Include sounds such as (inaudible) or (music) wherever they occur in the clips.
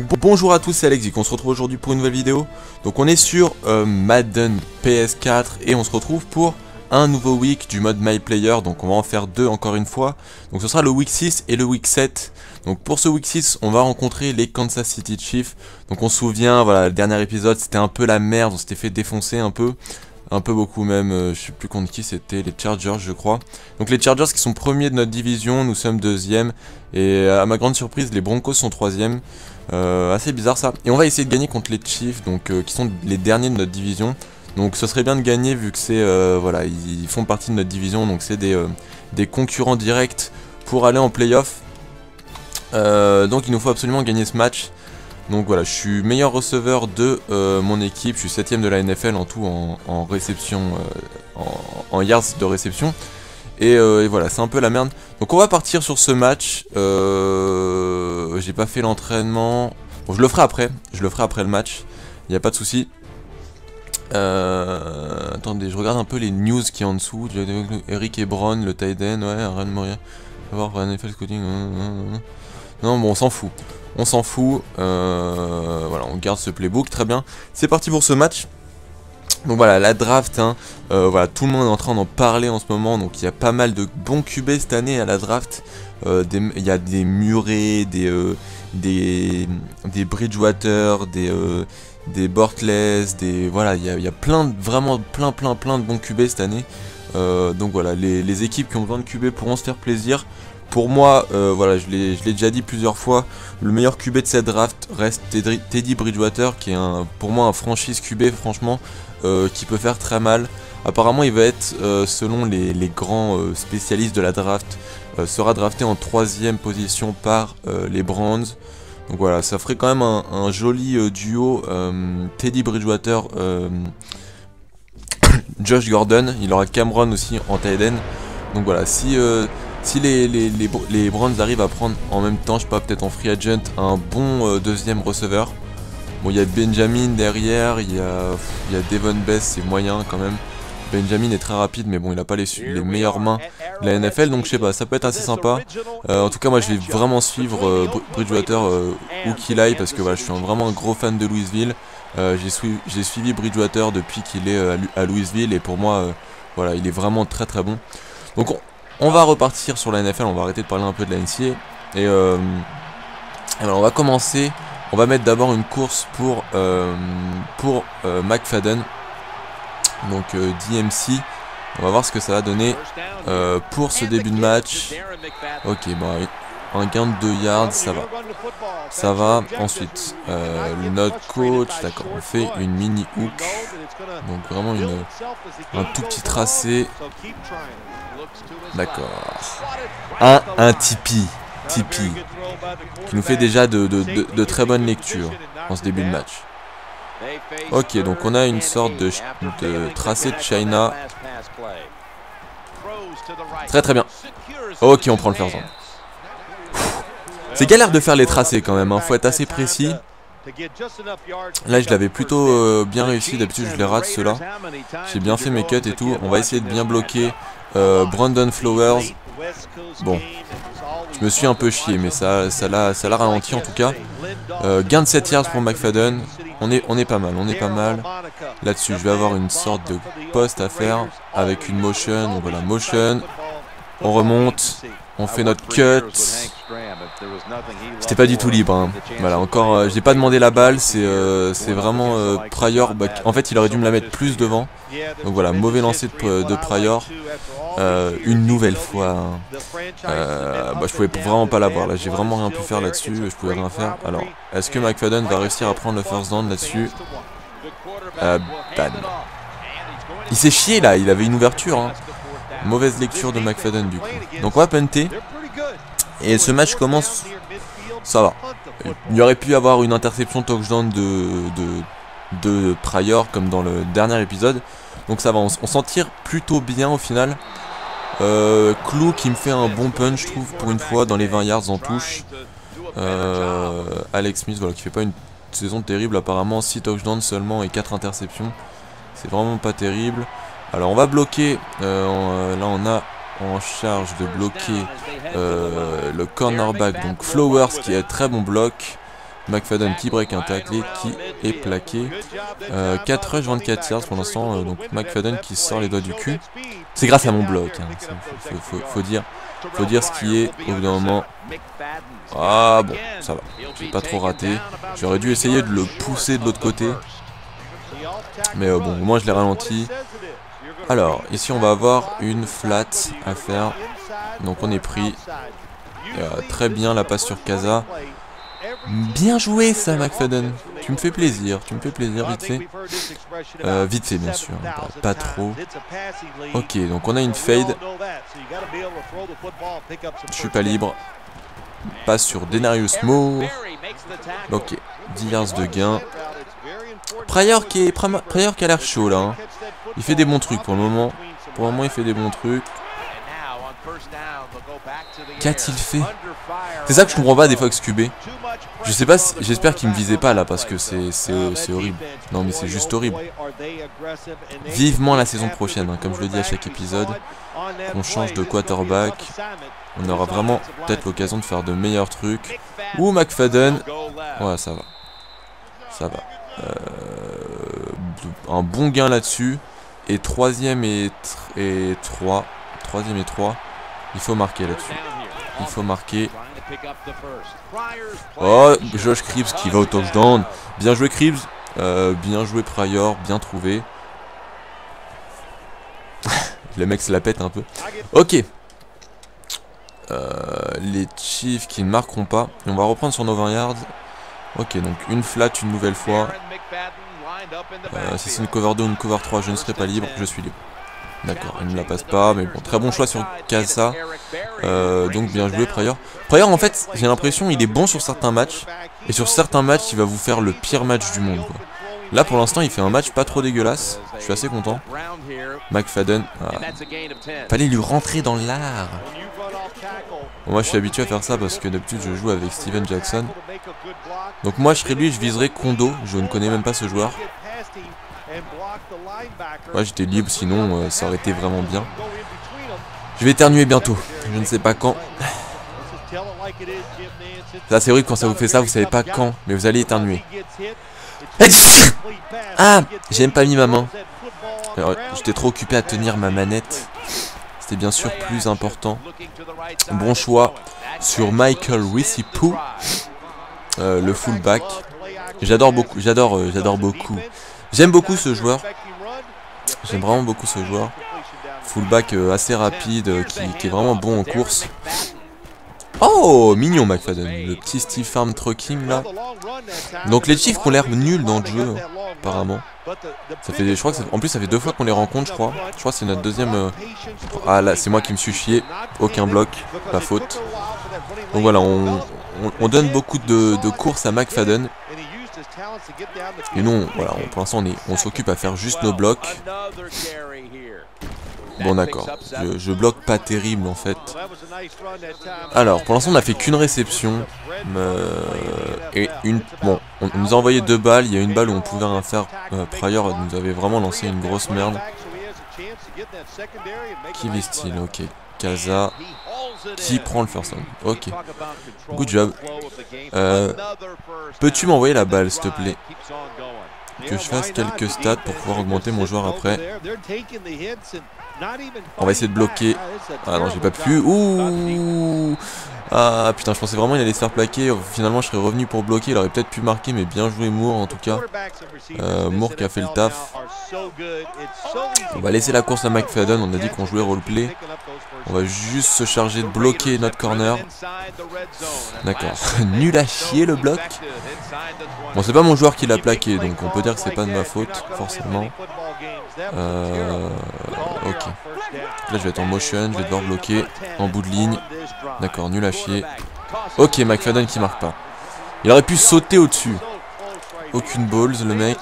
Bonjour à tous, c'est Alex, on se retrouve aujourd'hui pour une nouvelle vidéo. Donc on est sur euh, Madden PS4 et on se retrouve pour un nouveau week du mode My Player. Donc on va en faire deux encore une fois. Donc ce sera le week 6 et le week 7. Donc pour ce week 6, on va rencontrer les Kansas City Chiefs. Donc on se souvient, voilà, le dernier épisode c'était un peu la merde, on s'était fait défoncer un peu un peu beaucoup même, euh, je sais plus contre qui c'était, les Chargers je crois. Donc les Chargers qui sont premiers de notre division, nous sommes deuxième, et à ma grande surprise les Broncos sont troisième. Euh, assez bizarre ça. Et on va essayer de gagner contre les Chiefs, donc euh, qui sont les derniers de notre division. Donc ce serait bien de gagner vu que c'est voilà, ils font partie de notre division, donc c'est des, des concurrents directs pour aller en playoff. donc il nous faut absolument gagner ce match. Donc voilà, je suis meilleur receveur de euh, mon équipe, je suis 7ème de la NFL en tout en, réception, euh, en, yards de réception. Euh, et, voilà, c'est un peu la merde. Donc on va partir sur ce match. J'ai pas fait l'entraînement. Bon, je le ferai après, je le ferai après le match, il n'y a pas de souci. attendez, je regarde un peu les news qui est en dessous. Eric Ebron, le Tiden, ouais, Aaron Moria. Voir NFL Scouting. Non, bon, on s'en fout. On s'en fout. Euh, voilà, on garde ce playbook, très bien. C'est parti pour ce match. Donc voilà, la draft, hein, euh, voilà, tout le monde est en train d'en parler en ce moment, donc il y a pas mal de bons QB cette année à la draft. Euh, il y a des Murray, des, des Bridgewater, des, des Bortless, voilà, il y, a, plein, vraiment plein, plein, plein de bons QB cette année. donc voilà, les, équipes qui ont besoin de QB pourront se faire plaisir. Pour moi, euh, voilà, je l'ai déjà dit plusieurs fois, le meilleur QB de cette draft reste Teddy Bridgewater, qui est pour moi un franchise QB, franchement, euh, qui peut faire très mal. Apparemment, il va être, euh, selon les, grands spécialistes de la draft, sera drafté en troisième position par les Browns. Donc voilà, ça ferait quand même un, joli duo Teddy Bridgewater, (coughs) Josh Gordon. Il aura Cameron aussi en tight Donc voilà, si si les, les, les, Browns arrivent à prendre en même temps, je sais pas, peut-être en free agent, un bon euh, deuxième receveur. Bon, il y a Benjamin derrière, il y a, Devon Bess, c'est moyen quand même. Benjamin est très rapide, mais bon, il a pas les, meilleures mains de la NFL, donc je sais pas, ça peut être assez sympa. Euh, en tout cas, moi, je vais vraiment suivre euh, Bridgewater où qu'il aille, parce que voilà, je suis vraiment un gros fan de Louisville. J'ai suivi Bridgewater depuis qu'il est à Louisville, et pour moi, voilà, il est vraiment très très bon. Donc, on va repartir sur la NFL, on va arrêter de parler un peu de la NCA. Et euh, alors on va commencer, on va mettre d'abord une course pour, euh, pour euh, McFadden. Donc DMC. On va voir ce que ça va donner pour ce début de match. Ok, bon, un gain de 2 yards, ça va. Ça va. Ensuite, notre coach, d'accord, on fait une mini hook. Donc vraiment une, un tout petit tracé. D'accord. Un, un Tipeee. Tipeee. Qui nous fait déjà de, très bonnes lectures en ce début de match. Ok, donc on a une sorte de, tracé de China. Très très bien. Ok, on prend le first C'est galère de faire les tracés quand même, hein. faut être assez précis. Là je l'avais plutôt euh, bien réussi, d'habitude je les rate ceux-là. J'ai bien fait mes cuts et tout. On va essayer de bien bloquer euh, Brandon Flowers. Bon, je me suis un peu chié, mais ça ça l'a ralenti en tout cas. Euh, gain de 7 yards pour McFadden. On est, pas mal, on est pas mal. Là-dessus, je vais avoir une sorte de poste à faire avec une motion. Voilà, motion. On remonte. On fait notre cut. C'était pas du tout libre. Hein. Voilà, encore, euh, j'ai pas demandé la balle. C'est euh, vraiment euh, Pryor. Bah, en fait, il aurait dû me la mettre plus devant. Donc voilà, mauvais lancer de, de Pryor. une nouvelle fois. Hein. Bah, je pouvais vraiment pas l'avoir. Là, j'ai vraiment rien pu faire là-dessus. Je pouvais rien faire. Alors, est-ce que McFadden va réussir à prendre le first down là-dessus? Il s'est chié là. Il avait une ouverture. Hein. Mauvaise lecture de McFadden du coup. Donc on va punter. Et ce match commence... Ça va. Il y aurait pu avoir une interception touchdown de, de, Pryor comme dans le dernier épisode. Donc ça va, on, s'en tire plutôt bien au final. Euh, Clou qui me fait un bon punch je trouve pour une fois dans les 20 yards en touche. Euh, Alex Smith voilà, qui fait pas une saison terrible apparemment, 6 touchdowns seulement et 4 interceptions. C'est vraiment pas terrible. Alors on va bloquer, euh, là on a en charge de bloquer euh, le cornerback, donc Flowers qui est très bon bloc. McFadden qui break un tackle et qui est plaqué. 4 rush, 24 yards pour l'instant. donc McFadden qui sort les doigts du cul. C'est grâce à mon bloc. Hein, faut, dire, faut dire ce qui est au bout d'un moment. Ah bon, ça va. J'ai pas trop raté. J'aurais dû essayer de le pousser de l'autre côté. Mais bon, au moins je l'ai ralenti. Alors, ici on va avoir une flat à faire. Donc on est pris. Euh, très bien la passe sur Kaza. Bien joué ça McFadden. Tu me fais plaisir, tu me fais plaisir vite fait. Euh, vite fait bien sûr, pas, trop. Ok, donc on a une fade. Je suis pas libre. Passe sur Denarius Moore. Ok, 10 yards de gain. Pryor qui, est, qui a l'air chaud là. Hein. Il fait des bons trucs pour le moment. Pour le moment il fait des bons trucs. Qu'a-t-il fait? C'est ça que je comprends pas des fois QB. Je sais pas, j'espère qu'il me visait pas là parce que c'est horrible. Non mais c'est juste horrible. Vivement la saison prochaine, hein, comme je le dis à chaque épisode. On change de quarterback. On aura vraiment peut-être l'occasion de faire de meilleurs trucs. Ou McFadden. Ouais ça va. Ça va. Euh, un bon gain là-dessus. Et troisième et, et 3. Troisième et 3. Il faut marquer là-dessus. Il faut marquer. Oh, Josh Cribbs qui va au touchdown. Bien joué Cribbs. Euh, bien joué Pryor. Bien trouvé. (laughs) Le mec se la pète un peu. Ok. Euh, les Chiefs qui ne marqueront pas. On va reprendre sur nos 20 yards. Ok, donc une flat une nouvelle fois. Euh, si c'est une cover 2 ou une cover 3, je ne serai pas libre. Je suis libre. D'accord, il ne la passe pas, mais bon, très bon choix sur Casa. Euh, donc bien joué Pryor. Pryor en fait, j'ai l'impression il est bon sur certains matchs, et sur certains matchs il va vous faire le pire match du monde. Là pour l'instant il fait un match pas trop dégueulasse, je suis assez content. McFadden, ah. fallait lui rentrer dans l'art. moi je suis habitué à faire ça parce que d'habitude je joue avec Steven Jackson. Donc moi je serais lui, je viserais Kondo, je ne connais même pas ce joueur. Ouais, j'étais libre, sinon euh, ça aurait été vraiment bien. Je vais éternuer bientôt, je ne sais pas quand. Là, c'est vrai que quand ça vous fait ça, vous savez pas quand, mais vous allez éternuer. Ah J'ai même pas mis ma main. J'étais trop occupé à tenir ma manette. C'était bien sûr plus important. Bon choix sur Michael Wissipou, euh, le fullback. J'adore beaucoup, j'adore, euh, j'adore beaucoup. J'aime beaucoup ce joueur. J'aime vraiment beaucoup ce joueur. Fullback euh, assez rapide, qui, est vraiment bon en course. Oh, mignon McFadden, le petit Steve Farm trucking là. Donc les Chiefs ont l'air nuls dans le jeu, apparemment. Ça fait, je crois que en plus ça fait deux fois qu'on les rencontre, je crois. Je crois que c'est notre deuxième. Ah là, c'est moi qui me suis chié. Aucun bloc, pas faute. Donc voilà, on, donne beaucoup de, courses à McFadden et nous, voilà, pour l'instant, on, on s'occupe à faire juste nos blocs. Bon d'accord, je, bloque pas terrible en fait. Alors, pour l'instant on a fait qu'une réception. Euh, et une... Bon, on, nous a envoyé deux balles, il y a une balle où on pouvait rien faire. Euh, Pryor nous avait vraiment lancé une grosse merde. Qui vise-t-il Ok, Qui prend le first down Ok. Good job. Euh, Peux-tu m'envoyer la balle, s'il te plaît? Que je fasse quelques stats pour pouvoir augmenter mon joueur après. On va essayer de bloquer. Ah non, j'ai pas pu. Ouh Ah putain, je pensais vraiment qu'il allait se faire plaquer. Finalement, je serais revenu pour bloquer. Il aurait peut-être pu marquer, mais bien joué Moore en tout cas. Euh, Moore qui a fait le taf. On va laisser la course à McFadden. On a dit qu'on jouait roleplay. On va juste se charger de bloquer notre corner. D'accord. (laughs) Nul à chier le bloc. Bon, c'est pas mon joueur qui l'a plaqué, donc on peut dire que c'est pas de ma faute, forcément. Euh. Là, je vais être en motion, je vais devoir bloquer en bout de ligne. D'accord, nul à chier. Ok, McFadden qui marque pas. Il aurait pu sauter au-dessus. Aucune balls, le mec.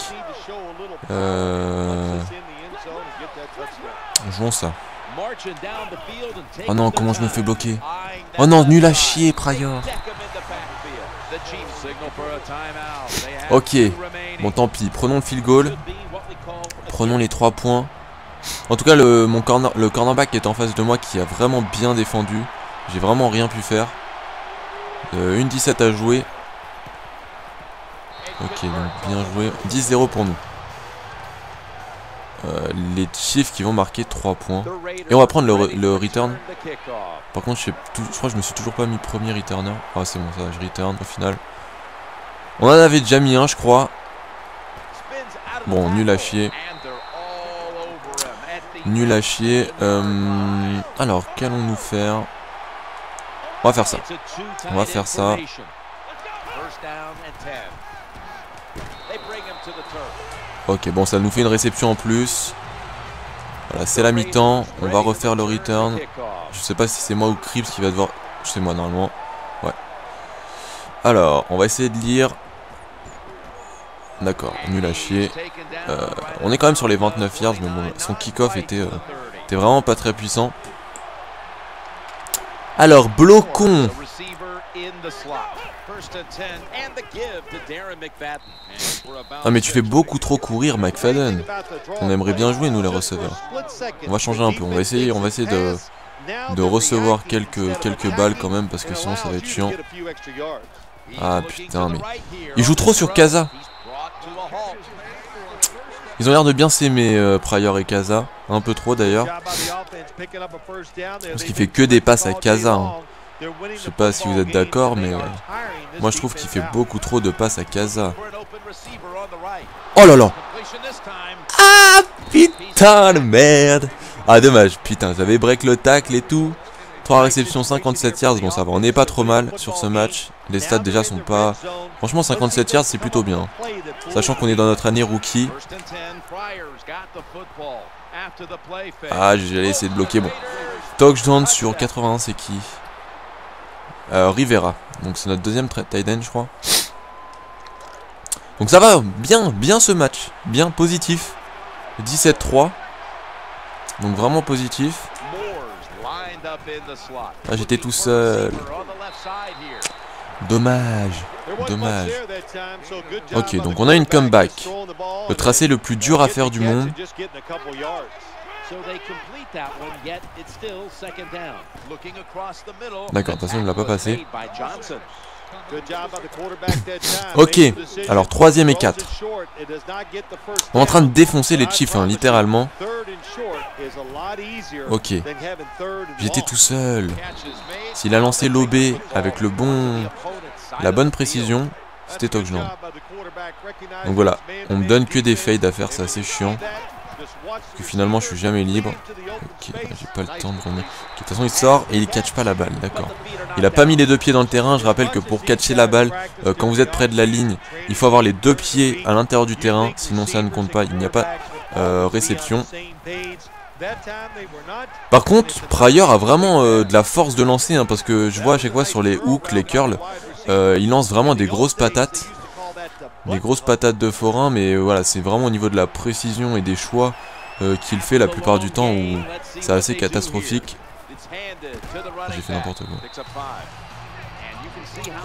Euh... Jouons ça. Oh non, comment je me fais bloquer Oh non, nul à chier, Pryor. Ok, bon tant pis, prenons le field goal. Prenons les 3 points. En tout cas, le, mon le cornerback qui est en face de moi qui a vraiment bien défendu. J'ai vraiment rien pu faire. Euh, une 17 à jouer. Ok, donc bien joué. 10-0 pour nous. Euh, les Chiefs qui vont marquer 3 points. Et on va prendre le, le return. Par contre, je, je crois que je me suis toujours pas mis premier returner. Ah, c'est bon, ça, je return au final. On en avait déjà mis un, je crois. Bon, nul à chier. Nul à chier. Euh, alors, qu'allons-nous faire? On va faire ça. On va faire ça. Ok, bon, ça nous fait une réception en plus. Voilà, c'est la mi-temps. On va refaire le return. Je sais pas si c'est moi ou Crips qui va devoir... C'est moi, normalement. Ouais. Alors, on va essayer de lire. D'accord, nul à chier. Euh, on est quand même sur les 29 yards, mais son kick-off était, euh, était vraiment pas très puissant. Alors, bloquons ah mais tu fais beaucoup trop courir McFadden. On aimerait bien jouer nous les receveurs. On va changer un peu, on va essayer, on va essayer de, de recevoir quelques, quelques balles quand même parce que sinon ça va être chiant. Ah putain mais... Il joue trop sur Kaza. Ils ont l'air de bien s'aimer euh, Pryor et Kaza. Un peu trop d'ailleurs. Parce qu'il fait que des passes à Kaza. Hein. Je sais pas si vous êtes d'accord, mais moi je trouve qu'il fait beaucoup trop de passes à Kaza. Oh là là Ah putain de merde Ah dommage, putain, j'avais break le tacle et tout. 3 réceptions, 57 yards, bon ça va, on n'est pas trop mal sur ce match. Les stats déjà sont pas... Franchement 57 yards c'est plutôt bien. Sachant qu'on est dans notre année rookie. Ah j'allais essayer de bloquer, bon. Touchdown sur 81 c'est qui? Euh, Rivera. Donc c'est notre deuxième tight end, je crois. Donc ça va, bien, bien ce match. Bien positif. 17-3. Donc vraiment positif. Ah, j'étais tout seul. Dommage. Dommage. Ok, donc on a une comeback. Le tracé le plus dur à faire du monde. D'accord, de toute façon il ne l'a pas passé. Ok, alors troisième et 4. On est en train de défoncer les Chiefs, hein, littéralement. Ok, j'étais tout seul. S'il a lancé l'OB avec le bon, la bonne précision, c'était touchdown. Donc voilà, on me donne que des fades à faire, c'est assez chiant. Que finalement je suis jamais libre. Ok, j'ai pas le temps de remettre. de toute façon il sort et il catch pas la balle, d'accord. Il a pas mis les deux pieds dans le terrain. Je rappelle que pour catcher la balle, euh, quand vous êtes près de la ligne, il faut avoir les deux pieds à l'intérieur du terrain. Sinon ça ne compte pas, il n'y a pas euh, réception. Par contre, Pryor a vraiment euh, de la force de lancer, hein, parce que je vois à chaque fois sur les hooks, les curls, il lance vraiment des grosses patates. Des grosses patates de forain, mais voilà, c'est vraiment au niveau de la précision et des choix euh, qu'il fait la plupart du temps où c'est assez catastrophique. J'ai fait n'importe quoi.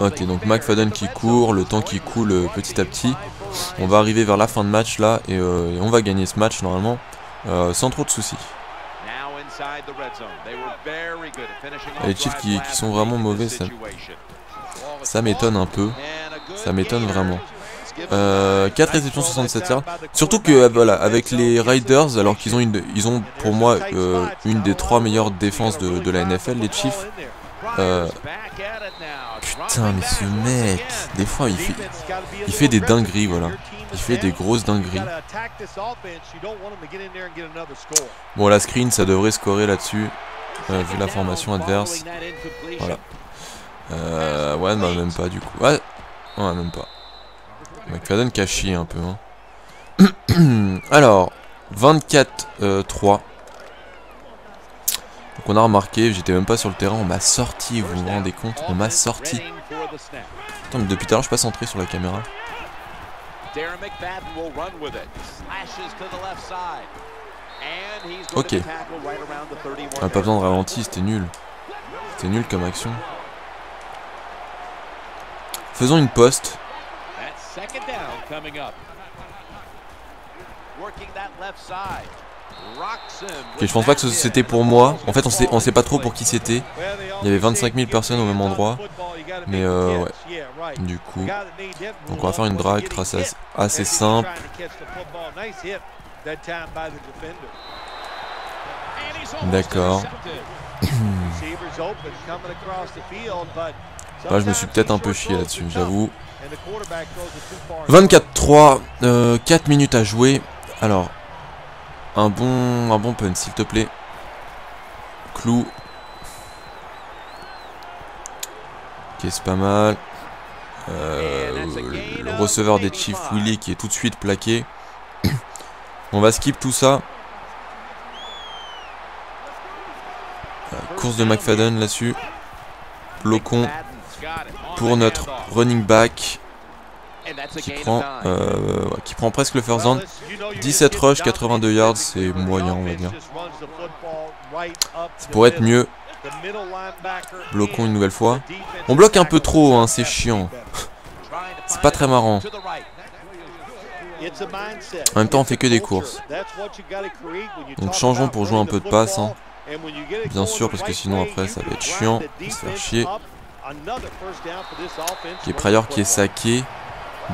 Ok, donc McFadden qui court, le temps qui coule euh, petit à petit. On va arriver vers la fin de match là et, euh, on va gagner ce match normalement sans trop de soucis. Les Chiefs qui, sont vraiment mauvais, ça, ça m'étonne un peu. Ça m'étonne vraiment. 4 euh, réceptions 67 yards. Surtout que euh, voilà, avec les Riders, alors qu'ils ont ils ont pour moi euh, une des trois meilleures défenses de, la NFL, les Chiefs. putain, mais ce mec, des fois il fait, il fait des dingueries, voilà. Il fait des grosses dingueries. Bon, la screen, ça devrait scorer là-dessus, vu la formation adverse. Voilà. ouais, bah, même pas du coup. Ouais, ouais même pas. McFadden qui a chié un peu. Hein. (clears throat) Alors, 24-3. Euh, Donc on a remarqué, j'étais même pas sur le terrain, on m'a sorti, vous vous rendez compte On m'a sorti. Attends, mais depuis tout à l'heure, je suis pas centré sur la caméra. Ok. On a pas besoin de ralenti, c'était nul. C'était nul comme action. Faisons une poste. Ok, je pense pas que c'était pour moi. En fait, on sait, on sait pas trop pour qui c'était. Il y avait 25 000 personnes au même endroit. Mais euh, ouais. Du coup. Donc on va faire une drag trace assez simple. D'accord. Là, je me suis peut-être un peu chié là-dessus, j'avoue. 24-3, 4 euh, minutes à jouer. Alors, un bon, un bon punt, s'il te plaît. Clou. C'est pas mal. Euh, le receveur des Chiefs Willy qui est tout de suite plaqué. (coughs) On va skip tout ça. course de McFadden là-dessus. Blocon pour notre running back qui prend, euh, qui prend presque le first down. 17 rush, 82 yards, c'est moyen on va dire. Ça pourrait être mieux. Bloquons une nouvelle fois. On bloque un peu trop, hein, c'est chiant. (laughs) c'est pas très marrant. En même temps, on fait que des courses. Donc changeons pour jouer un peu de passe. Hein. Bien sûr, parce que sinon après ça va être chiant. On se faire chier. Qui est Pryor qui est saqué.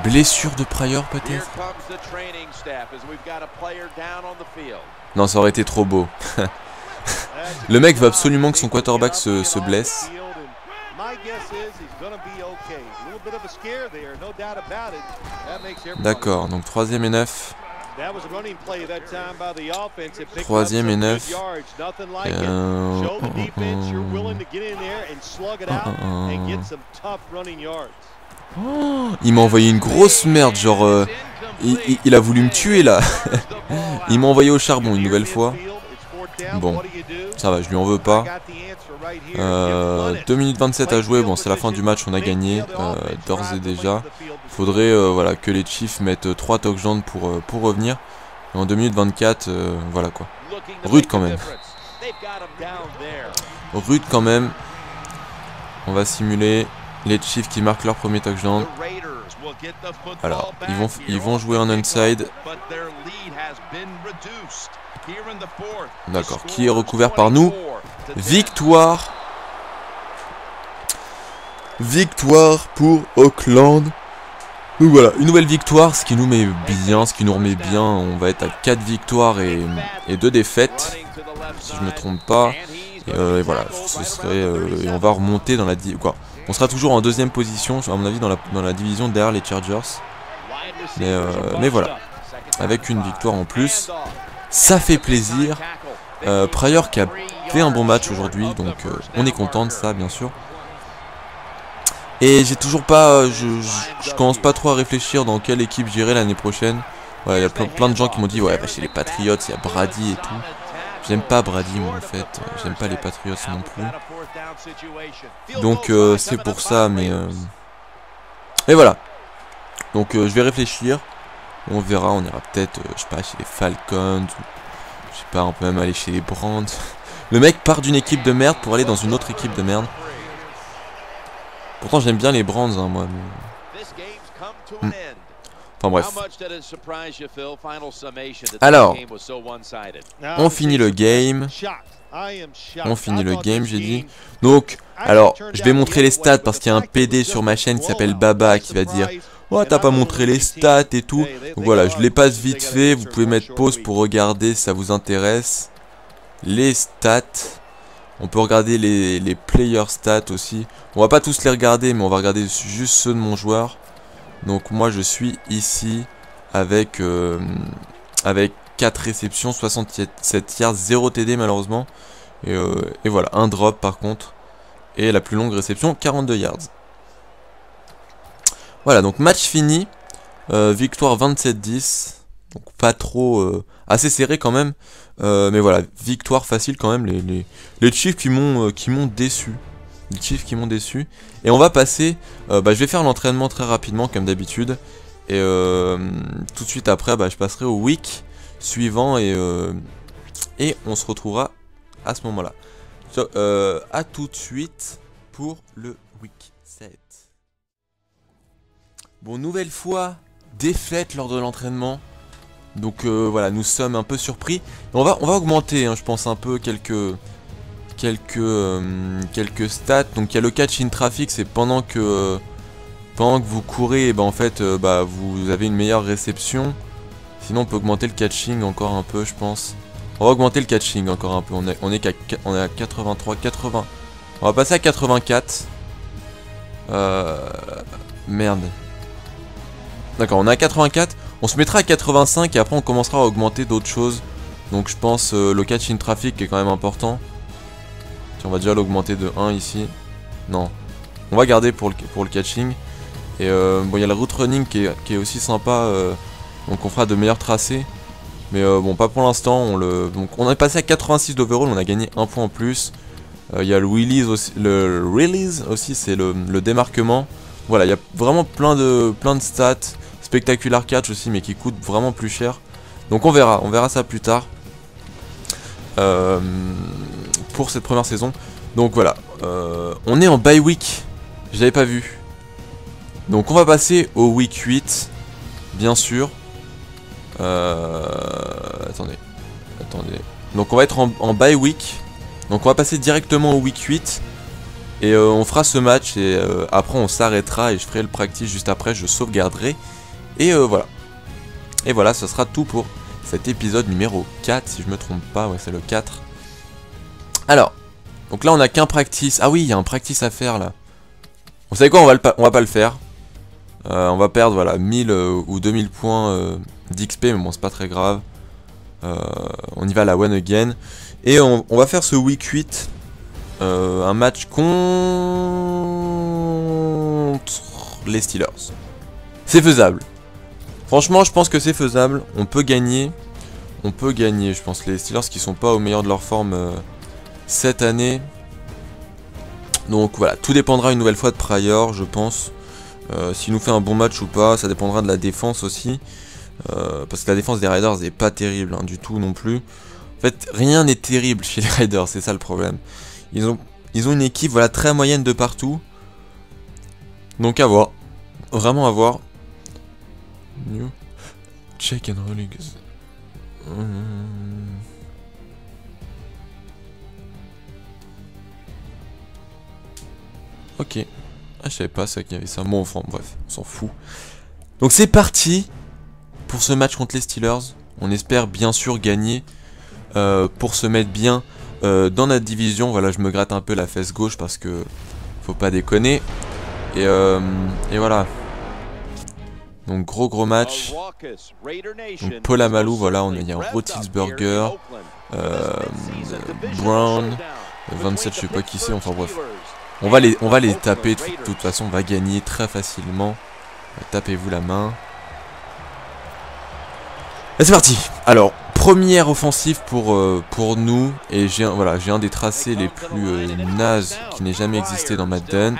Blessure de Pryor peut-être Non, ça aurait été trop beau. (laughs) Le mec veut absolument que son quarterback se, se blesse. D'accord, donc troisième et neuf. Troisième et neuf. il m'a envoyé une grosse merde, genre... Euh, il, a voulu me tuer là. (laughs) il m'a envoyé au charbon une nouvelle fois. Bon, ça va, je lui en veux pas. 2 euh, minutes 27 à jouer, bon c'est la fin du match, on a gagné euh, d'ores et déjà. Faudrait euh, voilà, que les Chiefs mettent 3 touchdowns pour, pour revenir. En 2 minutes 24, voilà quoi. Rude quand même. Rude quand même. On va simuler les Chiefs qui marquent leur premier touchdown. Alors, ils vont, ils vont jouer en inside. D'accord, qui est recouvert par nous? Victoire Victoire pour Auckland Donc voilà, une nouvelle victoire, ce qui nous met bien, ce qui nous remet bien. On va être à 4 victoires et, et 2 défaites, si je me trompe pas. Et, euh, voilà, euh, on va remonter dans la... On sera toujours en deuxième position, à mon avis, dans la, division derrière les Chargers. Euh, mais voilà, avec une victoire en plus, ça fait plaisir. Euh, Pryor qui a fait un bon match aujourd'hui, donc euh, on est content de ça, bien sûr. Et j'ai toujours pas, je, commence pas trop à réfléchir dans quelle équipe j'irai l'année prochaine. Il y a plein, de gens qui m'ont dit ouais bah, chez les Patriots il y a Brady et tout. J'aime pas Brady moi en fait, j'aime pas les Patriots non plus. Donc euh, c'est pour ça mais... Et voilà. Donc je vais réfléchir. On verra, on ira peut-être, je sais pas, chez les Falcons, je sais pas, on peut même aller chez les Brands. Le mec part d'une équipe de merde pour aller dans une autre équipe de merde. Pourtant j'aime bien les Brands, hein, moi. Hmm. Enfin bref. Alors, on finit le game. On finit le game, j'ai dit. Donc, alors, je vais montrer les stats parce qu'il y a un PD sur ma chaîne qui s'appelle Baba qui va dire Oh, t'as pas montré les stats et tout. Voilà, je les passe vite fait. Vous pouvez mettre pause pour regarder si ça vous intéresse. Les stats. On peut regarder les, player stats aussi. On va pas tous les regarder, mais on va regarder juste ceux de mon joueur. Donc moi, je suis ici avec, euh, avec 4 réceptions, 67 yards, 0 TD malheureusement. Et, euh, et voilà, un drop par contre. Et la plus longue réception, 42 yards. Voilà, donc match fini. Euh, victoire 27-10. Donc pas trop... Euh, assez serré quand même. Euh, mais voilà, victoire facile quand même. Les, les, les Chiefs qui m'ont déçu. Les Chiefs qui m'ont déçu. Et on va passer... bah, je vais faire l'entraînement très rapidement comme d'habitude. Et tout de suite après, bah, je passerai au week suivant. Et, et on se retrouvera à ce moment-là. So, à tout de suite pour le week 7. Bon, nouvelle fois, défaite lors de l'entraînement. Donc euh, voilà, nous sommes un peu surpris. On va, on va augmenter, hein, je pense, un peu quelques quelques euh, quelques stats. Donc il y a le catch in traffic, c'est pendant que pendant que vous courez, eh ben, en fait, euh, bah, vous avez une meilleure réception. Sinon, on peut augmenter le catching encore un peu, je pense. On va augmenter le catching encore un peu. On est, on est, on est à 83, 80. On va passer à 84. Euh, merde. D'accord, on est à 84. On se mettra à 85 et après on commencera à augmenter d'autres choses. Donc je pense euh, le catching traffic est quand même important. On va déjà l'augmenter de 1 ici. Non. On va garder pour le, pour le catching. Et euh, bon, il y a le route running qui est, aussi sympa. Euh, donc on fera de meilleurs tracés. Mais bon, pas pour l'instant. On le, on est passé à 86 d'overall, on a gagné un point en plus. Il y a le release aussi, le release aussi, c'est le, le, démarquement. Voilà, il y a vraiment plein de, plein de stats. Spectacular catch aussi, mais qui coûte vraiment plus cher. Donc on verra, on verra ça plus tard. Euh, pour cette première saison. Donc voilà, euh, on est en bye week. Je pas vu. Donc on va passer au week 8, bien sûr. Euh, attendez, attendez. Donc on va être en bye week. Donc on va passer directement au week 8. Et on fera ce match et après on s'arrêtera et je ferai le practice juste après, je sauvegarderai et euh, voilà. Et voilà, ce sera tout pour cet épisode numéro 4, si je me trompe pas, ouais c'est le 4. Alors, donc là on a qu'un practice. Ah oui, il y a un practice à faire là. Vous savez quoi, on va, va pas le faire. Euh, on va perdre voilà 1000 euh, ou 2000 points d'XP, mais bon c'est pas très grave. on y va à la one again. Et on, on va faire ce week 8. un match contre les Steelers. C'est faisable. Franchement, je pense que c'est faisable. On peut gagner. On peut gagner, je pense. Les Steelers qui sont pas au meilleur de leur forme euh, cette année. Donc voilà, tout dépendra une nouvelle fois de Pryor, je pense. Euh, S'il nous fait un bon match ou pas, ça dépendra de la défense aussi. Euh, parce que la défense des Raiders n'est pas terrible hein, du tout non plus. En fait, rien n'est terrible chez les Raiders, c'est ça le problème. Ils ont, une équipe voilà, très moyenne de partout. Donc à voir. Vraiment à voir. New check and rolling. Hmm. Ok. Ah, je savais pas ça qu'il y avait ça. Bon, enfin, bref, on s'en fout. Donc c'est parti pour ce match contre les Steelers. On espère bien sûr gagner euh, pour se mettre bien euh, dans notre division. Voilà, je me gratte un peu la fesse gauche parce que faut pas déconner. Et, euh, et voilà. Donc gros gros match. Donc Paul Amalou, voilà, on a, il y a un Rotisberger, euh, Brown, 27, je sais pas qui c'est, enfin bref. On va les, on va les taper, de toute façon, on va gagner très facilement. Tapez-vous la main. Et c'est parti Alors, première offensive pour, euh, pour nous, et j'ai voilà, un des tracés les plus euh, nazes qui n'ait jamais existé dans Madden.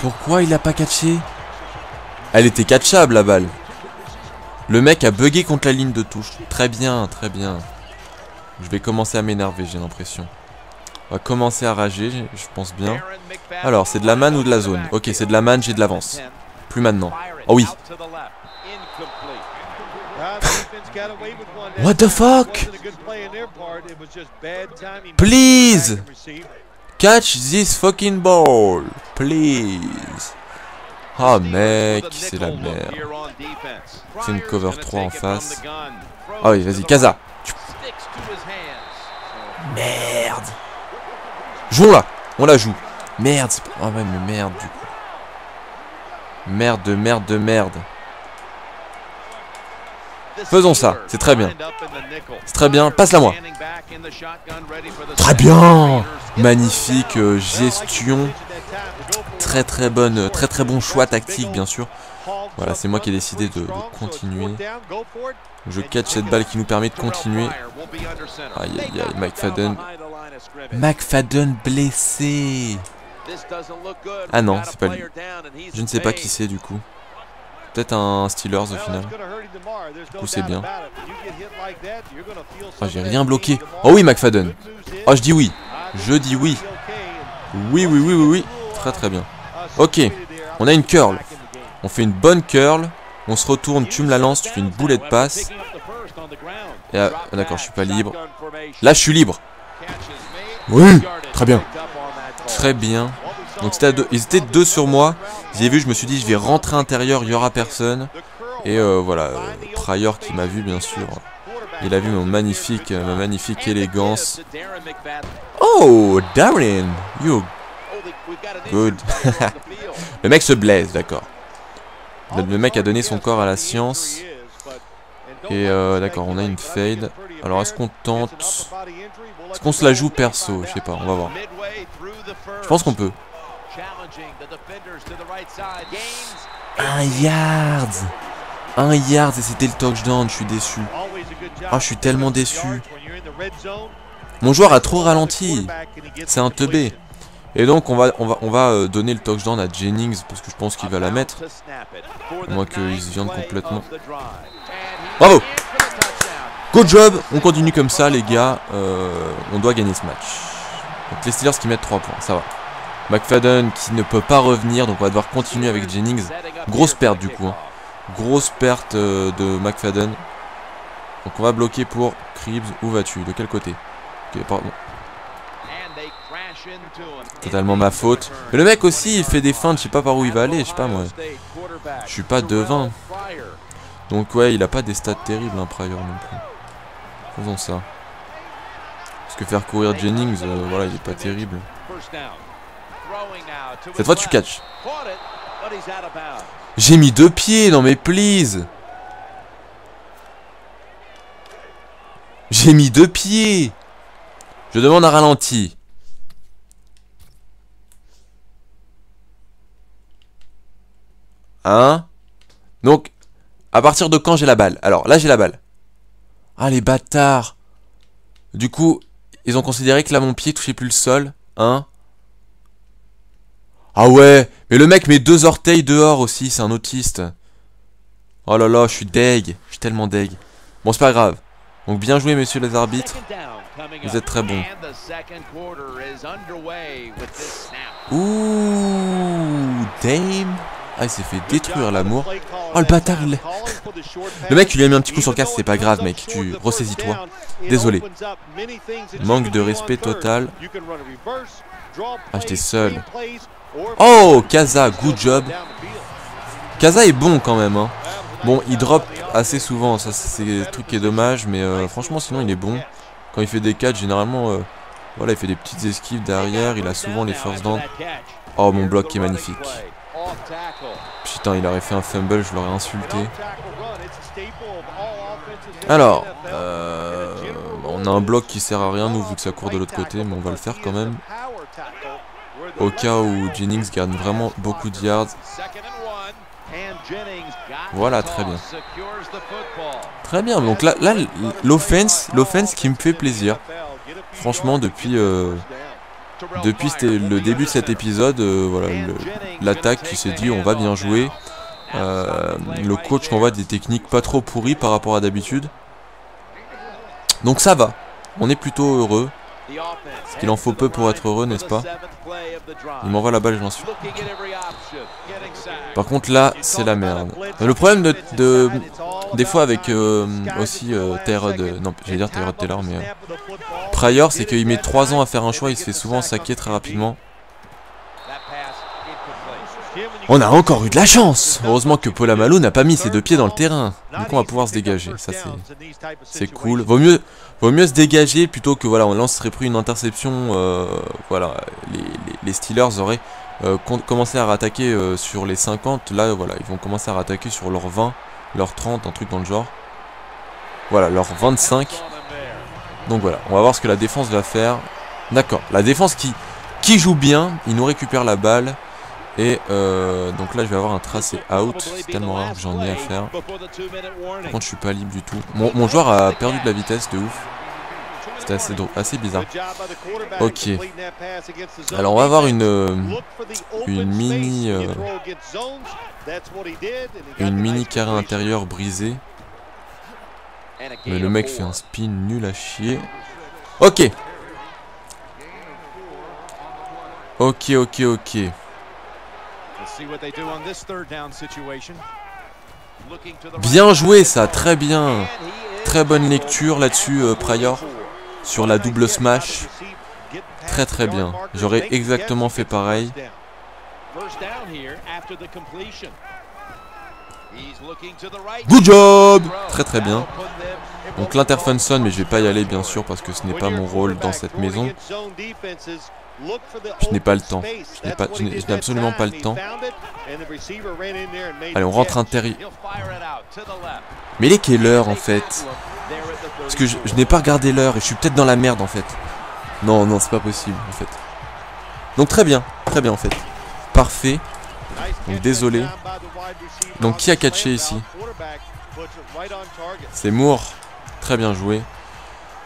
Pourquoi il a pas catché? Elle était catchable la balle. Le mec a bugué contre la ligne de touche. Très bien, très bien. Je vais commencer à m'énerver, j'ai l'impression. On va commencer à rager, je pense bien. Alors, c'est de la manne ou de la zone? Ok, c'est de la manne, j'ai de l'avance. Plus maintenant. Oh oui. What the fuck? Please Catch this fucking ball, please. Ah mec, c'est la merde. C'est une cover 3 en face. Ah oui, vas-y, Kaza. Merde. Jouons là. On la joue. Merde. Ah ouais, mais merde du coup. Merde de merde de merde. Faisons ça, c'est très bien. C'est très bien, passe-la moi. Très bien Magnifique euh, gestion. Très très bonne, très très bon choix tactique bien sûr. Voilà, c'est moi qui ai décidé de, continuer. Je catch cette balle qui nous permet de continuer. Aïe aïe aïe, McFadden. McFadden blessé. Ah non, c'est pas lui. Je ne sais pas qui c'est du coup. Peut-être un Steelers au final. Du c'est bien. Oh, j'ai rien bloqué. Oh oui, McFadden. Oh, je dis oui. Je dis oui. Oui, oui, oui, oui, oui. Très, très bien. Ok. On a une curl. On fait une bonne curl. On se retourne, tu me la lances, tu fais une boulet de passe. Et ah, d'accord, je suis pas libre. Là, je suis libre. Oui, très bien. Très bien. Donc ils étaient deux sur moi. J'ai vu, je me suis dit, je vais rentrer intérieur, il y aura personne. Et euh, voilà, Pryor qui m'a vu, bien sûr. Il a vu mon magnifique, ma magnifique élégance. Oh, Darren, you good. (laughs) le mec se blesse, d'accord. Le, mec a donné son corps à la science. Et euh, d'accord, on a une fade. Alors est-ce qu'on tente? Est-ce qu'on se la joue perso? Je sais pas, on va voir. Je pense qu'on peut. Un yard Un yard et c'était le touchdown, je suis déçu. Ah, je suis tellement déçu. Mon joueur a trop ralenti. C'est un teubé. Et donc on va, on va, on va euh, donner le touchdown à Jennings parce que je pense qu'il va la mettre. Moi qu'il se viande complètement. Bravo Good job On continue comme ça les gars. Euh, on doit gagner ce match. Donc les Steelers qui mettent 3 points, ça va. McFadden qui ne peut pas revenir, donc on va devoir continuer avec Jennings. Grosse perte du coup. Hein. Grosse perte euh, de McFadden. Donc on va bloquer pour Cribs. Où vas-tu? De quel côté? Ok, pardon. Totalement ma faute. Mais le mec aussi, il fait des feintes, je sais pas par où il va aller, je sais pas moi. Je suis pas devin. Donc ouais, il a pas des stats terribles, hein, non plus. Faisons ça. Parce que faire courir Jennings, euh, voilà, il est pas terrible. Cette fois, tu catches. J'ai mis deux pieds, non mais please J'ai mis deux pieds Je demande un ralenti. Hein? Donc, à partir de quand j'ai la balle? Alors, là j'ai la balle. Ah, les bâtards Du coup, ils ont considéré que là mon pied touchait plus le sol. Hein? Ah ouais, mais le mec met deux orteils dehors aussi, c'est un autiste. Oh là là, je suis deg, je suis tellement deg. Bon, c'est pas grave. Donc bien joué, messieurs les arbitres. Vous êtes très bons. Ouh, Dame. Ah, il s'est fait détruire l'amour. Oh, le bâtard, il... le mec, il lui a mis un petit coup sur le casque, c'est pas grave, mec. Tu ressaisis-toi. Désolé. Manque de respect total. Ah, j'étais seul. Oh, Kaza, good job. Kaza est bon quand même. Hein. Bon, il drop assez souvent, ça c'est un truc qui est dommage, mais euh, franchement sinon il est bon. Quand il fait des catchs, généralement, euh, voilà, il fait des petites esquives derrière, il a souvent les first down. Oh, mon bloc qui est magnifique. Putain, il aurait fait un fumble, je l'aurais insulté. Alors, euh, on a un bloc qui sert à rien, nous, vu que ça court de l'autre côté, mais on va le faire quand même au cas où Jennings gagne vraiment beaucoup de yards. Voilà, très bien. Très bien, donc là, l'offense, l'offense qui me fait plaisir. Franchement, depuis, euh, depuis le début de cet épisode, euh, voilà, l'attaque qui s'est dit on va bien jouer. Euh, le coach qu'on voit des techniques pas trop pourries par rapport à d'habitude. Donc ça va, on est plutôt heureux. Parce qu'il en faut peu pour être heureux, n'est-ce pas Il m'envoie la balle, j'en suis. Par contre, là, c'est la merde. Le problème de, des fois avec euh, aussi euh, Tyrod, non, j'allais dire Tyrod Taylor, mais euh, Pryor, c'est qu'il met 3 ans à faire un choix, il se fait souvent saquer très rapidement. On a encore eu de la chance Heureusement que Paul Amalou n'a pas mis ses deux pieds dans le terrain. Du coup, on va pouvoir se dégager. Ça, c'est cool. Vaut mieux, vaut mieux se dégager plutôt que, voilà, on lancerait pris une interception. Euh, voilà, les, Steelers auraient euh, commencé à rattaquer euh, sur les 50. Là, voilà, ils vont commencer à rattaquer sur leurs 20, leurs 30, un truc dans le genre. Voilà, leurs 25. Donc voilà, on va voir ce que la défense va faire. D'accord, la défense qui, qui joue bien, il nous récupère la balle. Et euh, donc là je vais avoir un tracé out, c'est tellement rare que j'en ai à faire. Par contre je suis pas libre du tout. Mon, joueur a perdu de la vitesse de ouf. C'était assez, bizarre. Ok. Alors on va avoir une, euh, mini... Euh, une mini carré intérieur brisée. Mais le mec fait un spin nul à chier. Ok. Ok, ok, ok. Bien joué ça, très bien. Très bonne lecture là-dessus, euh, Pryor. Sur la double smash. Très très bien. J'aurais exactement fait pareil. Good job Très très bien. Donc l'interphone sonne, mais je vais pas y aller bien sûr parce que ce n'est pas mon rôle dans cette maison. Je n'ai pas le temps. Je n'ai absolument pas le temps. Allez, on rentre intérieur. Mais il est quelle heure en fait Parce que je, n'ai pas regardé l'heure et je suis peut-être dans la merde en fait. Non, non, c'est pas possible en fait. Donc très bien, très bien en fait. Parfait. Donc désolé. Donc qui a catché ici C'est Moore. Très bien joué.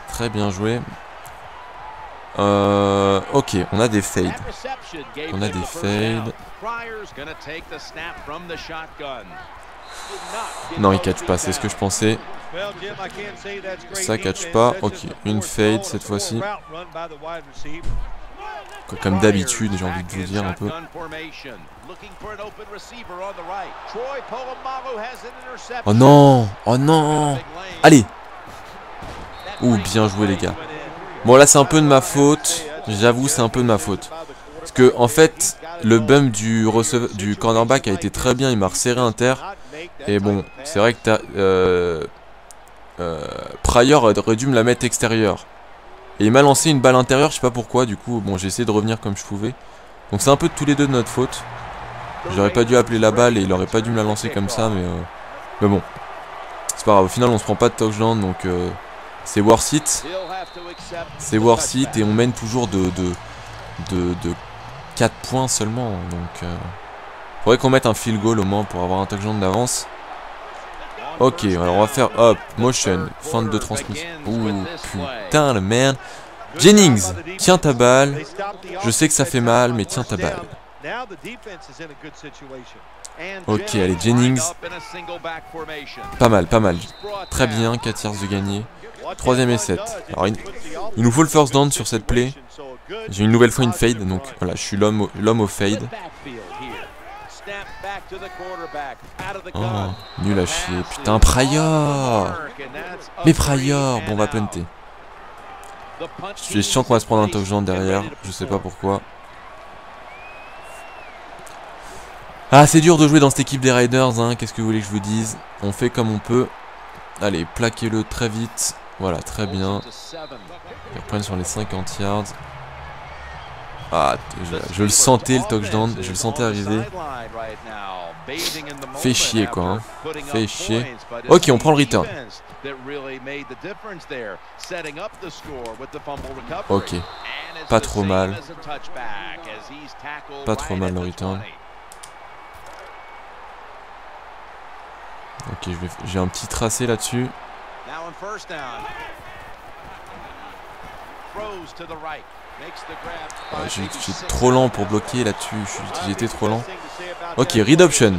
Très bien joué. Euh, ok, on a des fades. On a des fades. Non, il catch pas, c'est ce que je pensais. Ça catch pas. Ok, une fade cette fois-ci. Comme d'habitude, j'ai envie de vous dire un peu. Oh non Oh non Allez Ouh, bien joué les gars. Bon là c'est un peu de ma faute. J'avoue c'est un peu de ma faute. Parce que en fait, le bump du, du cornerback a été très bien. Il m'a resserré un terre. Et bon, c'est vrai que euh, euh, Pryor aurait dû me la mettre extérieure. Et il m'a lancé une balle intérieure, je sais pas pourquoi, du coup, bon, j'ai essayé de revenir comme je pouvais. Donc c'est un peu de tous les deux de notre faute. J'aurais pas dû appeler la balle et il aurait pas dû me la lancer comme ça, mais, euh, mais bon. C'est pas grave, au final on se prend pas de touchdown, donc euh, c'est worth. C'est worth et on mène toujours de, de, de, 4 points seulement, donc... Euh, faudrait qu'on mette un field goal au moins pour avoir un touchdown d'avance. Ok, alors on va faire hop, motion, fin de transmission. Ouh, putain, le merde. Jennings, tiens ta balle. Je sais que ça fait mal, mais tiens ta balle. Ok, allez, Jennings. Pas mal, pas mal. Très bien, 4 yards de gagné. Troisième et 7. Alors, il, nous faut le first down sur cette play. J'ai une nouvelle fois une fade, donc voilà, je suis l'homme au fade. Oh, nul à chier. Putain, Pryor Mais Pryor Bon, on va punter. Je suis qu'on va se prendre un touchdown derrière. Je sais pas pourquoi. Ah, c'est dur de jouer dans cette équipe des Riders, hein. Qu'est-ce que vous voulez que je vous dise? On fait comme on peut. Allez, plaquez-le très vite. Voilà, très bien. Ils reprennent sur les 50 yards. Ah, je, le sentais le touchdown, je le sentais arriver. Fait chier quoi, hein. Fait chier. Ok, on prend le return. Ok. Pas trop mal. Pas trop mal le return. Ok, j'ai un petit tracé là-dessus. J'ai trop lent pour bloquer là-dessus. J'étais trop lent. Ok, read option.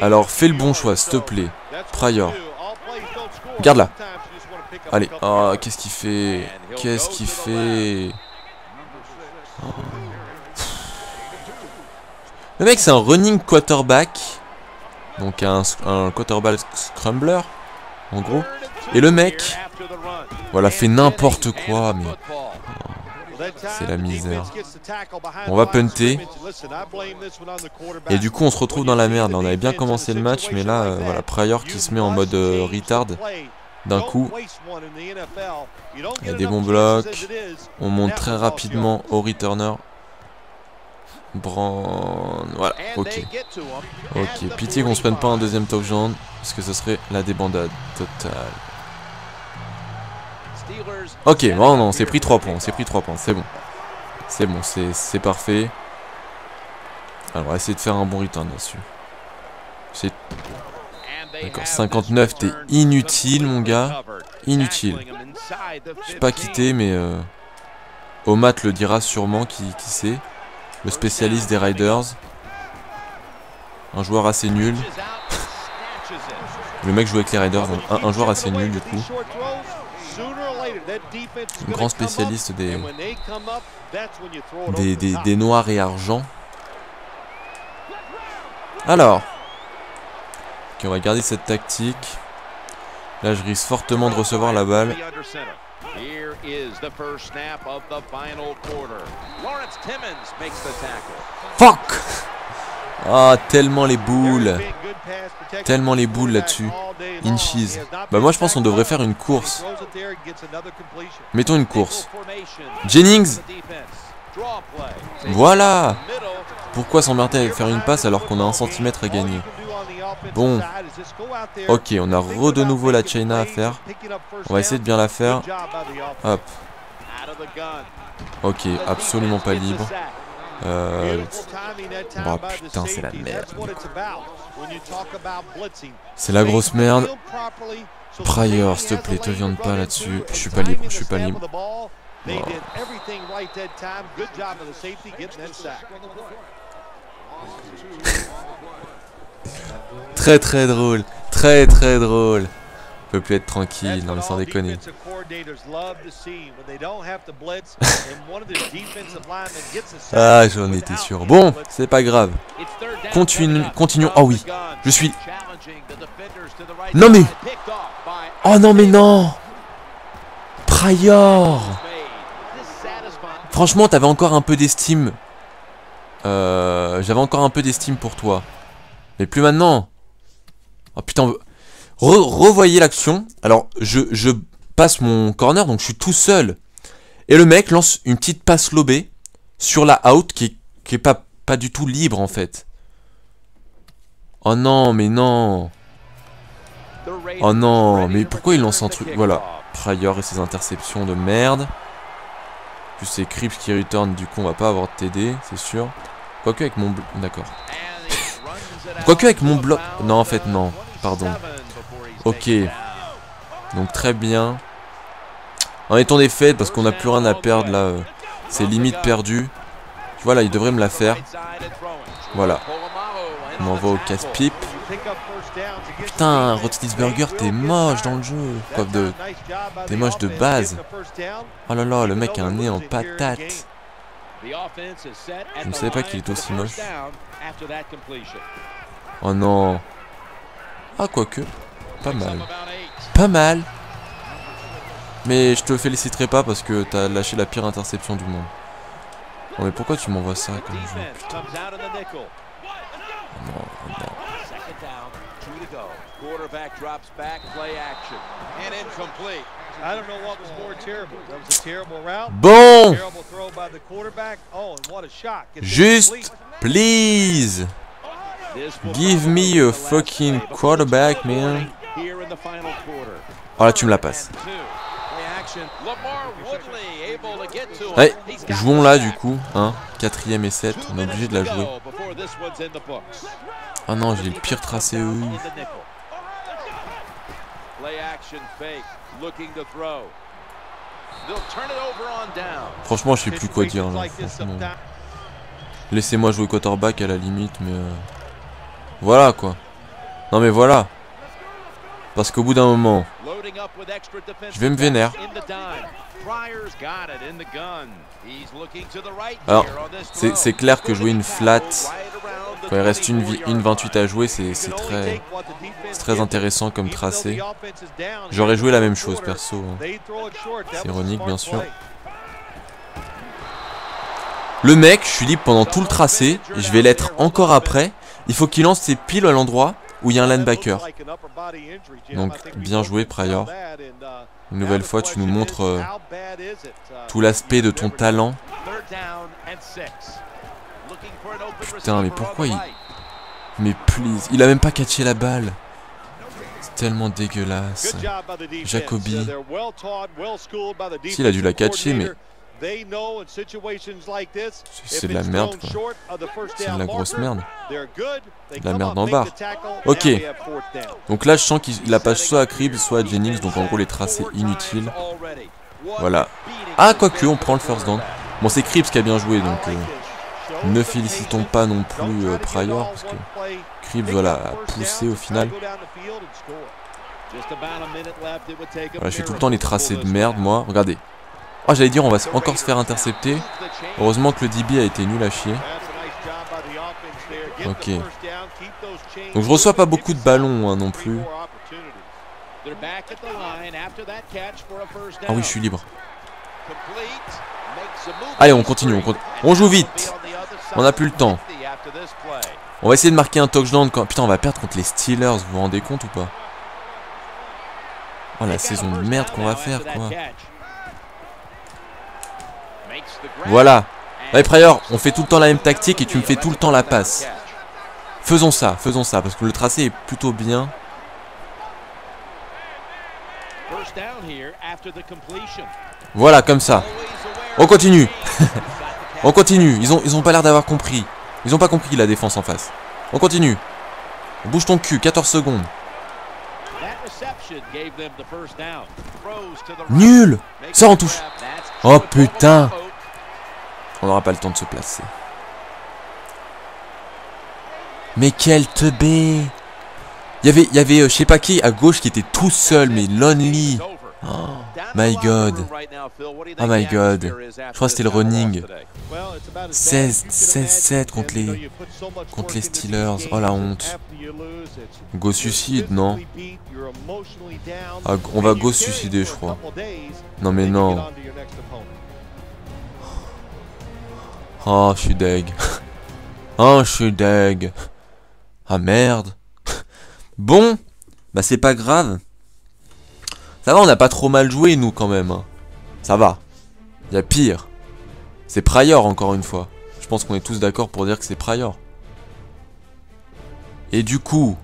Alors, fais le bon choix, s'il te plaît. Prior. Garde là. Allez. Oh, qu'est-ce qu'il fait? Qu'est-ce qu'il fait? Le mec, c'est un running quarterback. Donc, un, un quarterback scrambler. En gros. Et le mec, voilà, fait n'importe quoi, mais... C'est la misère. On va punter. Et du coup, on se retrouve dans la merde. On avait bien commencé le match, mais là, euh, voilà, Pryor qui se met en mode euh, retard d'un coup. Il y a des bons blocs. On monte très rapidement au returner. Brand... Voilà, ok. Ok, pitié qu'on se prenne pas un deuxième touchdown, parce que ce serait la débandade totale. Ok, non, non, c'est pris 3 points, c'est pris 3 points, c'est bon. C'est bon, c'est parfait. Alors, on va essayer de faire un bon return là-dessus. C'est... D'accord, 59, t'es inutile, mon gars. Inutile. Je suis pas quitté, mais... Euh... Omat le dira sûrement, qui, qui sait. Le spécialiste des Riders. Un joueur assez nul. le mec joue avec les Riders, un, un joueur assez nul, du coup grand spécialiste des, des, noirs et argent. Alors. Ok, on va garder cette tactique. Là, je risque fortement de recevoir la balle. Fuck! Ah, tellement les boules. Tellement les boules là-dessus. Inches. Bah moi je pense qu'on devrait faire une course. Mettons une course. Jennings. Voilà. Pourquoi s'emmerder à faire une passe alors qu'on a un centimètre à gagner? Bon. Ok, on a re de nouveau la China à faire. On va essayer de bien la faire. Hop. Ok, absolument pas libre. Euh... Oh putain, c'est la merde. C'est la grosse merde. Pryor, s'il te plaît, te viande pas là-dessus. Je suis pas libre, je suis pas libre. Très très drôle, très très drôle. peut plus être tranquille, non mais sans déconner. ah, j'en étais sûr. Bon, c'est pas grave. Continuons. Oh oui, je suis... Non mais... Oh non mais non Pryor Franchement, t'avais encore un peu d'estime. Euh, J'avais encore un peu d'estime pour toi. Mais plus maintenant. Oh putain, revoyez l'action. Alors, je, passe mon corner, donc je suis tout seul. Et le mec lance une petite passe lobée sur la out qui est, pas du tout libre en fait. Oh non, mais non. Oh non, mais pourquoi il lance un truc? Voilà, Pryor et ses interceptions de merde. Plus c'est Crips qui return, du coup on va pas avoir de TD, c'est sûr. Quoique avec mon... D'accord. Quoique avec mon bloc... Non, en fait, non. Pardon. Ok. Donc très bien. En étant des parce qu'on n'a plus rien à perdre là. Euh, c'est limite perdu. Voilà, il devrait me la faire. Voilà. On m'envoie au casse-pipe. Putain, Rotisburger, t'es moche dans le jeu. Quoi de... T'es moche de base. Oh là là, le mec a un nez en patate. Je ne savais pas qu'il était aussi moche. Oh non. Ah, quoique. Pas mal. Pas mal. Mais je te féliciterai pas parce que t'as lâché la pire interception du monde. Oh mais pourquoi tu m'envoies ça comme jeu Putain? Oh non, oh non. Bon Juste, please Give me a fucking quarterback, man. Oh là, tu me la passes. Allez, jouons là du coup, hein, quatrième et 7, on est obligé de la jouer. Oh non, j'ai le pire tracé. Franchement, je sais plus quoi dire. Laissez-moi jouer quarterback à la limite, mais euh, voilà quoi. Non mais voilà. Parce qu'au bout d'un moment, je vais me vénère. Alors, c'est clair que jouer une flat quand il reste une, une 28 à jouer, c'est très, très intéressant comme tracé. J'aurais joué la même chose perso. Hein. C'est ironique bien sûr. Le mec, je suis libre pendant tout le tracé, je vais l'être encore après. Il faut qu'il lance ses piles à l'endroit où il y a un linebacker. Donc bien joué Pryor. Une nouvelle fois tu nous montres euh, tout l'aspect de ton talent. Putain mais pourquoi il... Mais please, il a même pas catché la balle. C'est tellement dégueulasse. Jacoby. S'il a dû la catcher mais c'est de la merde quoi. C'est de la grosse merde. De la merde en barre. Ok. Donc là je sens qu'il a pas soit à Cribs soit à Jennings. Donc en gros les tracés inutiles. Voilà. Ah quoique on prend le first down. Bon c'est Cribs qui a bien joué donc euh, ne félicitons pas non plus euh, Pryor parce que Cribs voilà a poussé au final. Voilà, je fais tout le temps les tracés de merde moi. Regardez. Oh, j'allais dire, on va encore se faire intercepter. Heureusement que le DB a été nul à chier. Ok. Donc je reçois pas beaucoup de ballons hein, non plus. Ah oui, je suis libre. Allez, on continue, on, joue vite. On a plus le temps. On va essayer de marquer un touchdown quand... Putain, on va perdre contre les Steelers, vous vous rendez compte ou pas? Oh, la saison de merde qu'on va faire, quoi. Voilà. Allez, Pryor, on fait tout le temps la même tactique et tu me fais tout le temps la passe. Faisons ça, faisons ça, parce que le tracé est plutôt bien. Voilà, comme ça. On continue. (laughs) on continue. Ils ont, ils ont pas l'air d'avoir compris. Ils ont pas compris la défense en face. On continue. Bouge ton cul, 14 secondes. Nul Ça en touche Oh putain On n'aura pas le temps de se placer. Mais quel teubé Il y avait, il y avait euh, sais pas qui à gauche qui était tout seul, mais lonely. Oh my god. Oh my god. Je crois que c'était le running. 16, 16, 7 contre les, contre les Steelers. Oh la honte. Go suicide, non ah, On va go suicider, je crois. Non mais non. Oh, je suis deg. Oh, (laughs) je suis deg. Ah merde. (laughs) Bon, bah c'est pas grave. Ça va, on n'a pas trop mal joué, nous, quand même. Hein. Ça va. Il y a pire. C'est Prior, encore une fois. Je pense qu'on est tous d'accord pour dire que c'est Prior. Et du coup,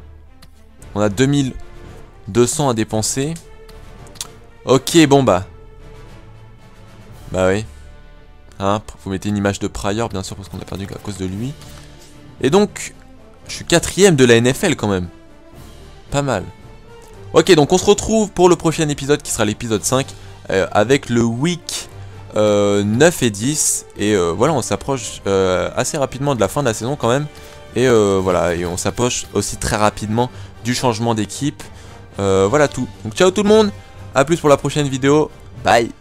on a 2200 à dépenser. Ok, bon bah. Bah oui. Hein, vous mettez une image de Prior, bien sûr, parce qu'on a perdu à cause de lui. Et donc, je suis quatrième de la NFL quand même. Pas mal. Ok, donc on se retrouve pour le prochain épisode qui sera l'épisode 5 euh, avec le week 9 euh, et 10. Et euh, voilà, on s'approche assez rapidement de la fin de la saison quand même. Et voilà, et on s'approche aussi très rapidement du changement d'équipe. voilà tout. Donc ciao tout le monde, à plus pour la prochaine vidéo. Bye